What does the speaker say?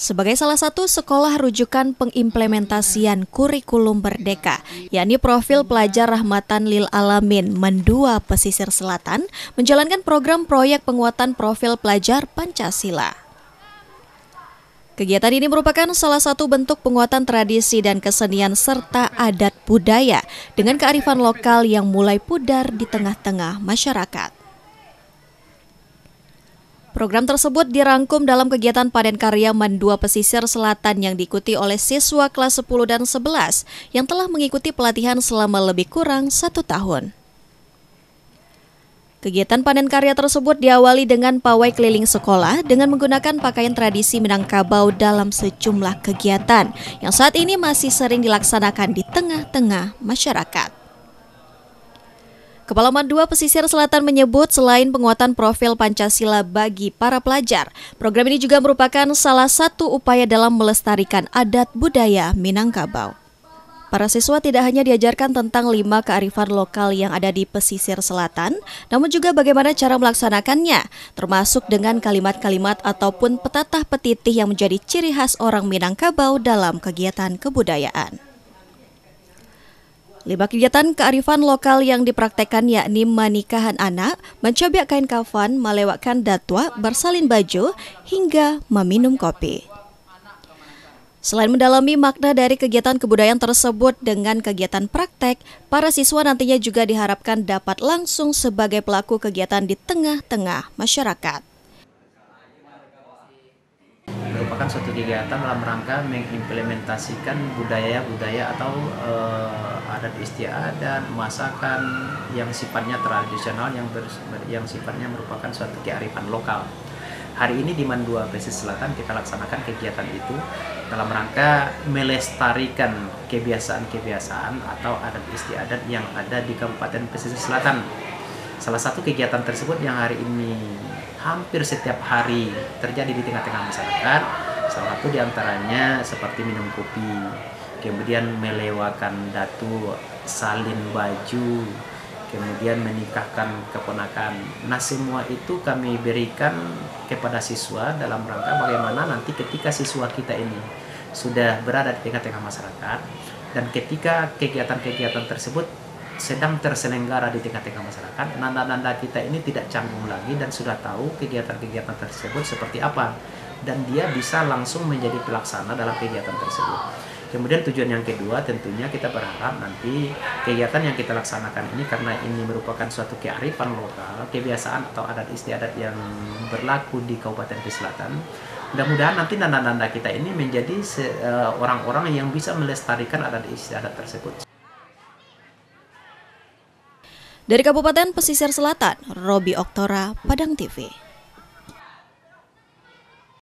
Sebagai salah satu sekolah rujukan pengimplementasian kurikulum Merdeka, yakni profil pelajar Rahmatan Lil Alamin Mendua Pesisir Selatan, menjalankan program proyek penguatan profil pelajar Pancasila. Kegiatan ini merupakan salah satu bentuk penguatan tradisi dan kesenian serta adat budaya dengan kearifan lokal yang mulai pudar di tengah-tengah masyarakat. Program tersebut dirangkum dalam kegiatan panen karya Mandua Pesisir Selatan yang diikuti oleh siswa kelas 10 dan 11 yang telah mengikuti pelatihan selama lebih kurang satu tahun. Kegiatan panen karya tersebut diawali dengan pawai keliling sekolah dengan menggunakan pakaian tradisi Minangkabau dalam sejumlah kegiatan yang saat ini masih sering dilaksanakan di tengah-tengah masyarakat. Kepala Mandua Pesisir Selatan menyebut selain penguatan profil Pancasila bagi para pelajar, program ini juga merupakan salah satu upaya dalam melestarikan adat budaya Minangkabau. Para siswa tidak hanya diajarkan tentang lima kearifan lokal yang ada di pesisir selatan, namun juga bagaimana cara melaksanakannya, termasuk dengan kalimat-kalimat ataupun petatah petitih yang menjadi ciri khas orang Minangkabau dalam kegiatan kebudayaan. Lima kegiatan kearifan lokal yang dipraktekkan yakni menikahan anak, mencobek kain kafan, melewatkan datwa, bersalin baju, hingga meminum kopi. Selain mendalami makna dari kegiatan kebudayaan tersebut dengan kegiatan praktek, para siswa nantinya juga diharapkan dapat langsung sebagai pelaku kegiatan di tengah-tengah masyarakat merupakan suatu kegiatan dalam rangka mengimplementasikan budaya-budaya atau uh, adat istiadat, masakan yang sifatnya tradisional yang ber, yang sifatnya merupakan suatu kearifan lokal. Hari ini di Mandua Pesisir Selatan kita laksanakan kegiatan itu dalam rangka melestarikan kebiasaan-kebiasaan atau adat istiadat yang ada di Kabupaten Pesisir Selatan. Salah satu kegiatan tersebut yang hari ini hampir setiap hari terjadi di tengah-tengah masyarakat. Salah satu di antaranya seperti minum kopi, kemudian melewakan datu, salin baju, kemudian menikahkan keponakan. Nah semua itu kami berikan kepada siswa dalam rangka bagaimana nanti ketika siswa kita ini sudah berada di tengah-tengah masyarakat dan ketika kegiatan-kegiatan tersebut sedang terselenggara di tengah-tengah masyarakat, nanda-nanda kita ini tidak canggung lagi dan sudah tahu kegiatan-kegiatan tersebut seperti apa dan dia bisa langsung menjadi pelaksana dalam kegiatan tersebut. Kemudian tujuan yang kedua tentunya kita berharap nanti kegiatan yang kita laksanakan ini karena ini merupakan suatu kearifan lokal, kebiasaan atau adat istiadat yang berlaku di Kabupaten Selatan. Mudah-mudahan nanti nanda-nanda kita ini menjadi eh, orang-orang yang bisa melestarikan adat istiadat tersebut. Dari Kabupaten Pesisir Selatan, Robi Oktora, Padang TV.